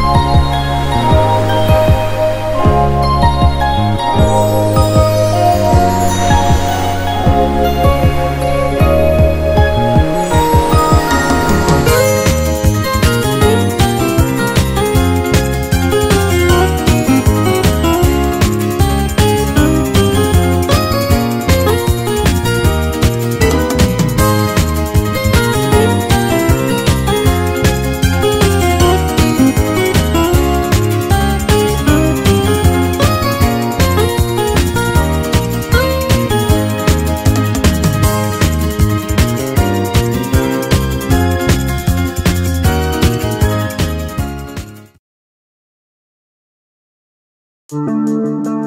Música Música